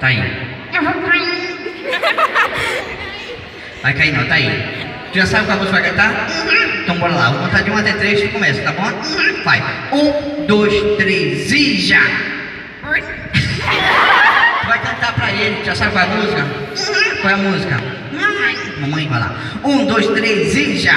Tá aí. Vai cair não, tá aí. Tu já sabe qual música vai cantar? Então bora lá, vou contar de 1 até 3 e começa, tá bom? Vai. 1, 2, 3 e já! Tu vai cantar pra ele, tu já sabe qual é a música? Qual é a música? Mamãe. Mamãe vai lá. 1, 2, 3 e já!